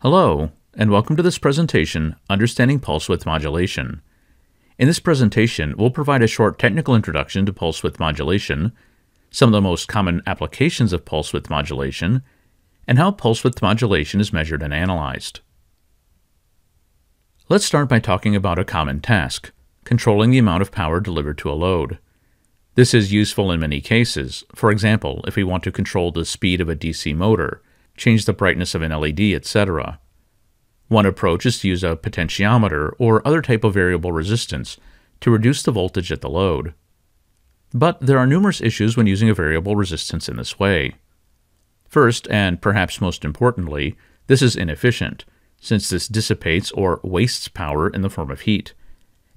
Hello, and welcome to this presentation, Understanding Pulse Width Modulation. In this presentation, we'll provide a short technical introduction to pulse width modulation, some of the most common applications of pulse width modulation, and how pulse width modulation is measured and analyzed. Let's start by talking about a common task, controlling the amount of power delivered to a load. This is useful in many cases. For example, if we want to control the speed of a DC motor, change the brightness of an LED, etc. One approach is to use a potentiometer or other type of variable resistance to reduce the voltage at the load. But there are numerous issues when using a variable resistance in this way. First, and perhaps most importantly, this is inefficient, since this dissipates or wastes power in the form of heat,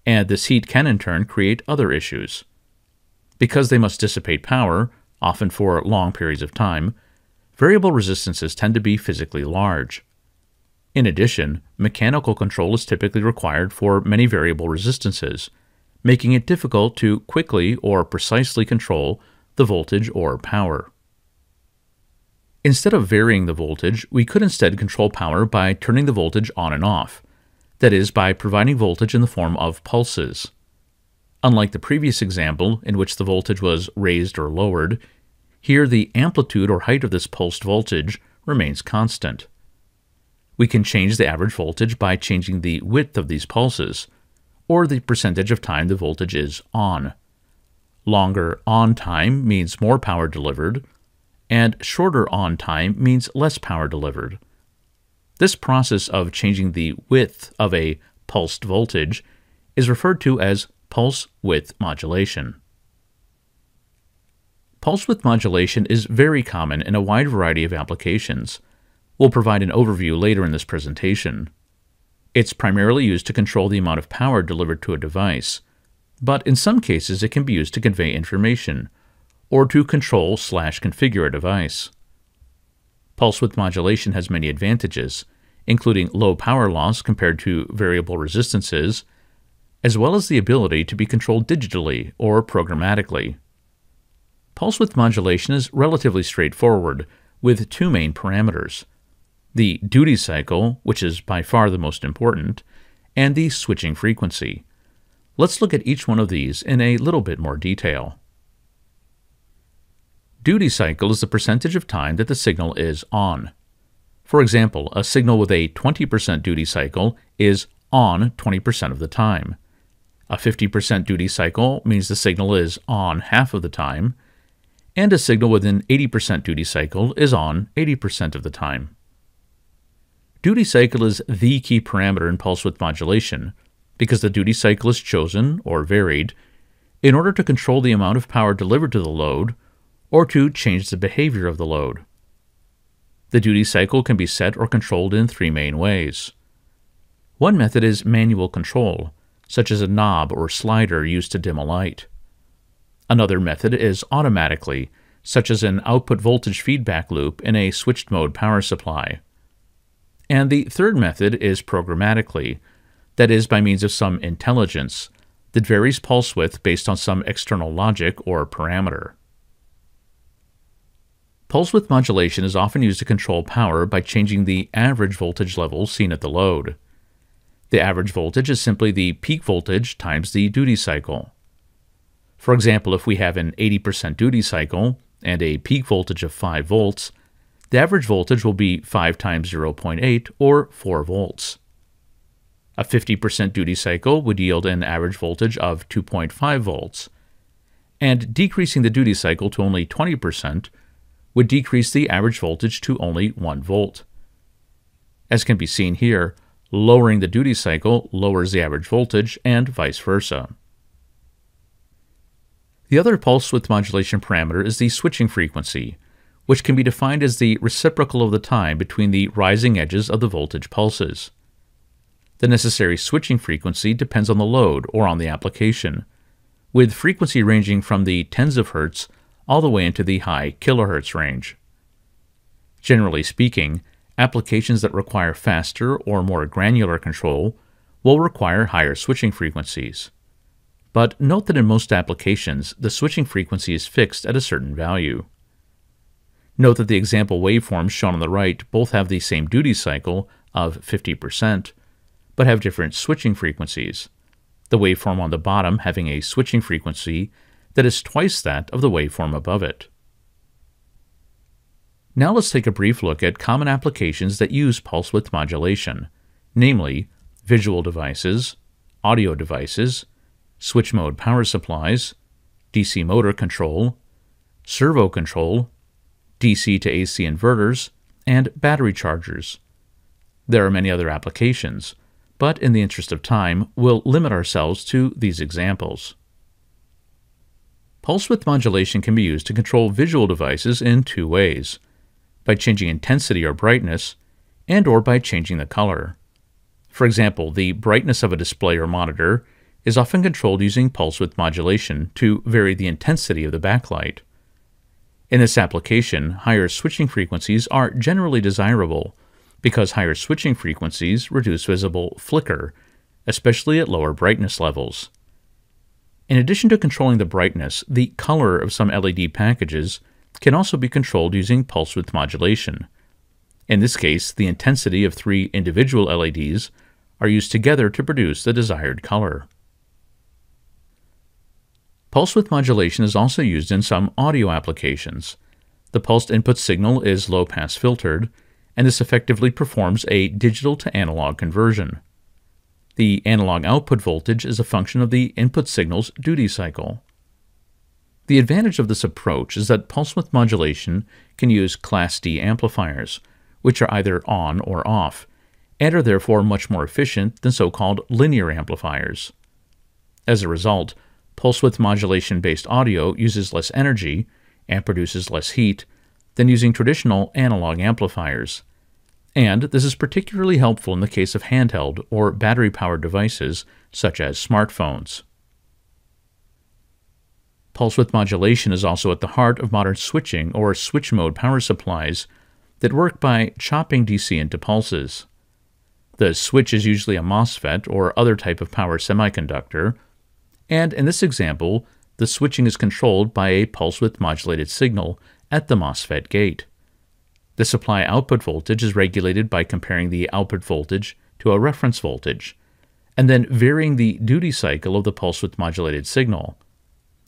and this heat can in turn create other issues. Because they must dissipate power, often for long periods of time, variable resistances tend to be physically large. In addition, mechanical control is typically required for many variable resistances, making it difficult to quickly or precisely control the voltage or power. Instead of varying the voltage, we could instead control power by turning the voltage on and off, that is, by providing voltage in the form of pulses. Unlike the previous example, in which the voltage was raised or lowered, here the amplitude or height of this pulsed voltage remains constant. We can change the average voltage by changing the width of these pulses, or the percentage of time the voltage is on. Longer on time means more power delivered, and shorter on time means less power delivered. This process of changing the width of a pulsed voltage is referred to as pulse width modulation. Pulse width modulation is very common in a wide variety of applications. We'll provide an overview later in this presentation. It's primarily used to control the amount of power delivered to a device, but in some cases it can be used to convey information, or to control slash configure a device. Pulse width modulation has many advantages, including low power loss compared to variable resistances, as well as the ability to be controlled digitally or programmatically. Pulse width modulation is relatively straightforward, with two main parameters the duty cycle, which is by far the most important, and the switching frequency. Let's look at each one of these in a little bit more detail. Duty cycle is the percentage of time that the signal is on. For example, a signal with a 20% duty cycle is on 20% of the time. A 50% duty cycle means the signal is on half of the time, and a signal with an 80% duty cycle is on 80% of the time. Duty cycle is the key parameter in pulse width modulation because the duty cycle is chosen, or varied, in order to control the amount of power delivered to the load or to change the behavior of the load. The duty cycle can be set or controlled in three main ways. One method is manual control, such as a knob or slider used to dim a light. Another method is automatically, such as an output voltage feedback loop in a switched mode power supply. And the third method is programmatically, that is, by means of some intelligence that varies pulse width based on some external logic or parameter. Pulse width modulation is often used to control power by changing the average voltage level seen at the load. The average voltage is simply the peak voltage times the duty cycle. For example, if we have an 80% duty cycle and a peak voltage of 5 volts, the average voltage will be 5 times 0.8 or 4 volts. A 50% duty cycle would yield an average voltage of 2.5 volts, and decreasing the duty cycle to only 20% would decrease the average voltage to only 1 volt. As can be seen here, lowering the duty cycle lowers the average voltage and vice versa. The other pulse width modulation parameter is the switching frequency, which can be defined as the reciprocal of the time between the rising edges of the voltage pulses. The necessary switching frequency depends on the load or on the application, with frequency ranging from the tens of hertz all the way into the high kilohertz range. Generally speaking, applications that require faster or more granular control will require higher switching frequencies. But note that in most applications, the switching frequency is fixed at a certain value. Note that the example waveforms shown on the right both have the same duty cycle, of 50%, but have different switching frequencies, the waveform on the bottom having a switching frequency that is twice that of the waveform above it. Now let's take a brief look at common applications that use pulse width modulation, namely visual devices, audio devices, switch mode power supplies, DC motor control, servo control, DC to AC inverters, and battery chargers. There are many other applications, but in the interest of time, we'll limit ourselves to these examples. Pulse width modulation can be used to control visual devices in two ways by changing intensity or brightness, and or by changing the color. For example, the brightness of a display or monitor is often controlled using pulse width modulation to vary the intensity of the backlight. In this application, higher switching frequencies are generally desirable because higher switching frequencies reduce visible flicker, especially at lower brightness levels. In addition to controlling the brightness, the color of some LED packages can also be controlled using pulse width modulation. In this case, the intensity of three individual LEDs are used together to produce the desired color. Pulse width modulation is also used in some audio applications. The pulsed input signal is low pass filtered, and this effectively performs a digital to analog conversion. The analog output voltage is a function of the input signal's duty cycle. The advantage of this approach is that pulse width modulation can use Class D amplifiers, which are either on or off, and are therefore much more efficient than so-called linear amplifiers. As a result, pulse width modulation-based audio uses less energy and produces less heat than using traditional analog amplifiers. And this is particularly helpful in the case of handheld or battery-powered devices such as smartphones. Pulse width modulation is also at the heart of modern switching or switch mode power supplies that work by chopping DC into pulses. The switch is usually a MOSFET or other type of power semiconductor, and in this example, the switching is controlled by a pulse width modulated signal at the MOSFET gate. The supply output voltage is regulated by comparing the output voltage to a reference voltage, and then varying the duty cycle of the pulse width modulated signal.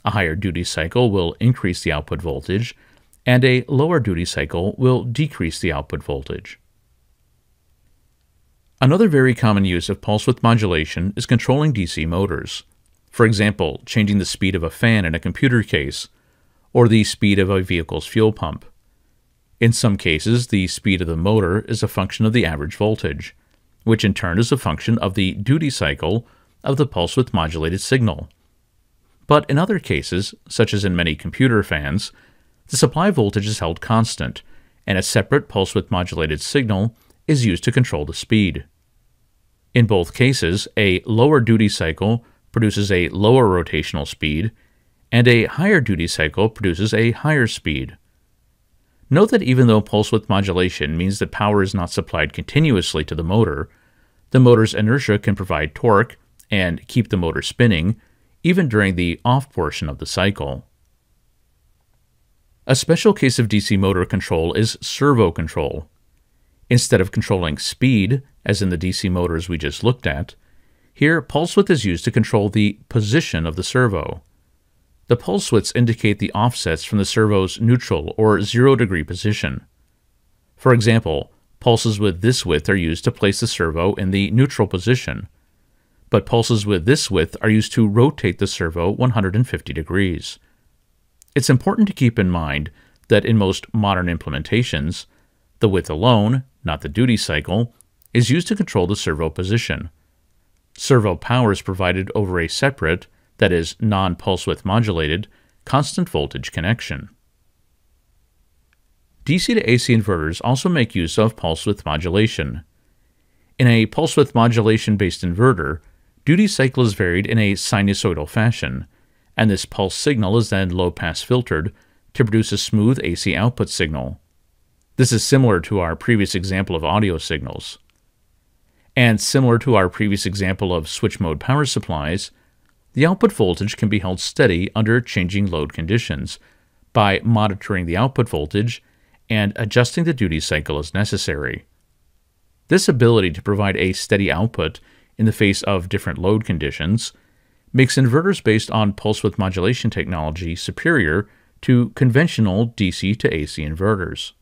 A higher duty cycle will increase the output voltage, and a lower duty cycle will decrease the output voltage. Another very common use of pulse width modulation is controlling DC motors. For example, changing the speed of a fan in a computer case, or the speed of a vehicle's fuel pump. In some cases, the speed of the motor is a function of the average voltage, which in turn is a function of the duty cycle of the pulse width modulated signal. But in other cases, such as in many computer fans, the supply voltage is held constant, and a separate pulse width modulated signal is used to control the speed. In both cases, a lower duty cycle produces a lower rotational speed, and a higher duty cycle produces a higher speed. Note that even though pulse width modulation means that power is not supplied continuously to the motor, the motor's inertia can provide torque and keep the motor spinning even during the off portion of the cycle. A special case of DC motor control is servo control. Instead of controlling speed, as in the DC motors we just looked at, here pulse width is used to control the position of the servo. The pulse widths indicate the offsets from the servo's neutral or zero degree position. For example, pulses with this width are used to place the servo in the neutral position, but pulses with this width are used to rotate the servo 150 degrees. It's important to keep in mind that in most modern implementations, the width alone, not the duty cycle, is used to control the servo position. Servo power is provided over a separate, that is, non pulse width modulated, constant voltage connection. DC to AC inverters also make use of pulse width modulation. In a pulse width modulation based inverter, duty cycle is varied in a sinusoidal fashion, and this pulse signal is then low pass filtered to produce a smooth AC output signal. This is similar to our previous example of audio signals. And similar to our previous example of switch mode power supplies, the output voltage can be held steady under changing load conditions by monitoring the output voltage and adjusting the duty cycle as necessary. This ability to provide a steady output in the face of different load conditions makes inverters based on pulse width modulation technology superior to conventional DC to AC inverters.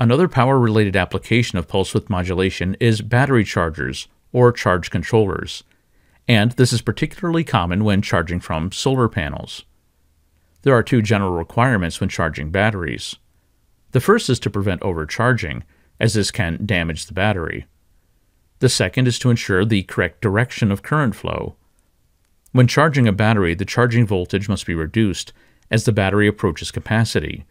Another power related application of pulse width modulation is battery chargers or charge controllers, and this is particularly common when charging from solar panels. There are two general requirements when charging batteries. The first is to prevent overcharging, as this can damage the battery. The second is to ensure the correct direction of current flow. When charging a battery, the charging voltage must be reduced as the battery approaches capacity.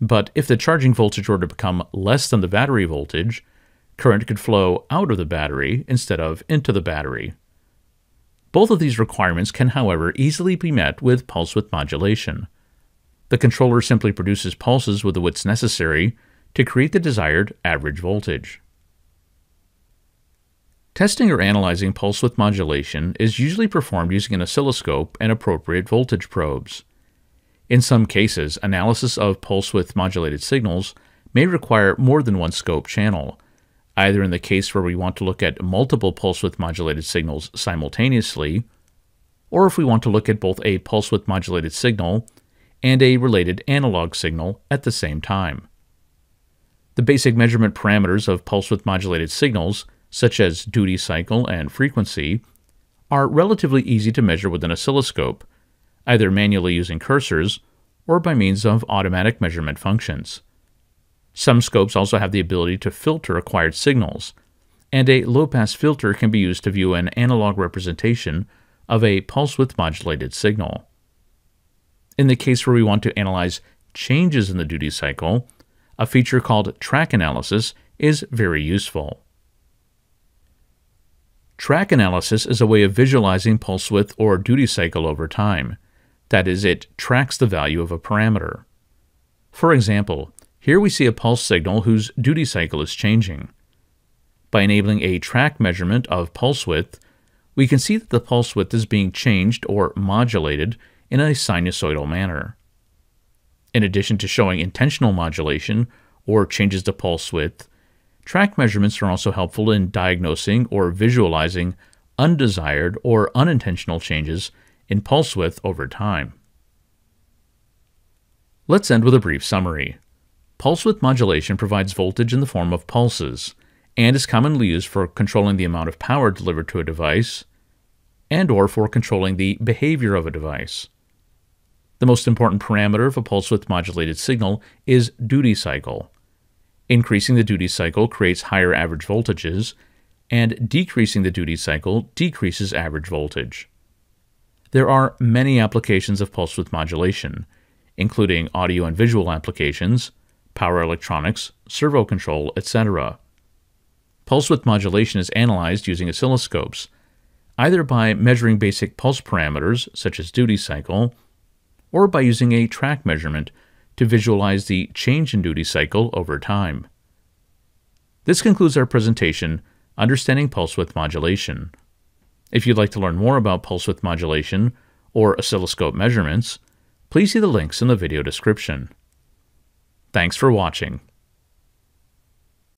But if the charging voltage were to become less than the battery voltage, current could flow out of the battery instead of into the battery. Both of these requirements can, however, easily be met with pulse width modulation. The controller simply produces pulses with the widths necessary to create the desired average voltage. Testing or analyzing pulse width modulation is usually performed using an oscilloscope and appropriate voltage probes. In some cases, analysis of pulse width modulated signals may require more than one scope channel, either in the case where we want to look at multiple pulse width modulated signals simultaneously, or if we want to look at both a pulse width modulated signal and a related analog signal at the same time. The basic measurement parameters of pulse width modulated signals, such as duty cycle and frequency, are relatively easy to measure with an oscilloscope, either manually using cursors or by means of automatic measurement functions. Some scopes also have the ability to filter acquired signals, and a low pass filter can be used to view an analog representation of a pulse width modulated signal. In the case where we want to analyze changes in the duty cycle, a feature called track analysis is very useful. Track analysis is a way of visualizing pulse width or duty cycle over time. That is, it tracks the value of a parameter. For example, here we see a pulse signal whose duty cycle is changing. By enabling a track measurement of pulse width, we can see that the pulse width is being changed or modulated in a sinusoidal manner. In addition to showing intentional modulation or changes to pulse width, track measurements are also helpful in diagnosing or visualizing undesired or unintentional changes in pulse width over time. Let's end with a brief summary. Pulse width modulation provides voltage in the form of pulses and is commonly used for controlling the amount of power delivered to a device and or for controlling the behavior of a device. The most important parameter of a pulse width modulated signal is duty cycle. Increasing the duty cycle creates higher average voltages, and decreasing the duty cycle decreases average voltage. There are many applications of pulse width modulation, including audio and visual applications, power electronics, servo control, etc. Pulse width modulation is analyzed using oscilloscopes, either by measuring basic pulse parameters such as duty cycle or by using a track measurement to visualize the change in duty cycle over time. This concludes our presentation, Understanding Pulse Width Modulation. If you'd like to learn more about pulse width modulation or oscilloscope measurements, please see the links in the video description. Thanks for watching.